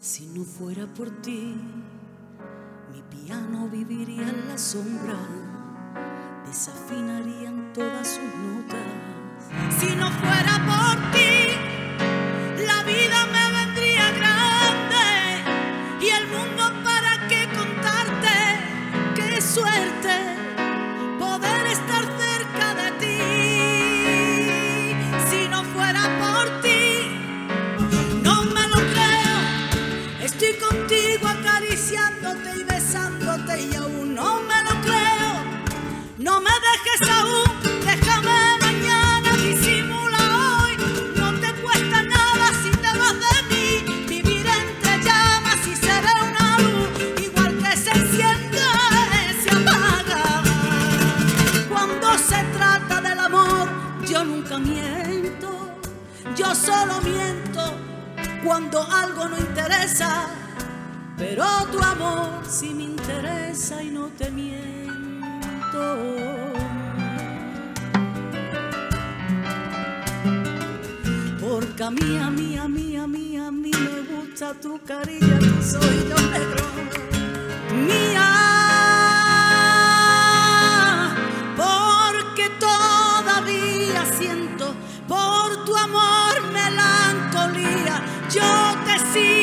Si no fuera por ti, mi piano viviría en la sombra, desafinarían todas sus notas. Si no fuera Contigo acariciándote y besándote y aún no me lo creo. No me dejes aún, déjame mañana, disimula hoy. No te cuesta nada si te vas de mí. Vivir entre llamas y seré una luz, igual que se enciende, se apaga. Cuando se trata del amor, yo nunca miento. Yo solo miento cuando algo no interesa. Pero tu amor sí me interesa y no te miento. Porque a mí, a mí, a mí, me gusta tu carilla, tu soy yo negro. Mía, porque todavía siento por tu amor melancolía. Yo te sigo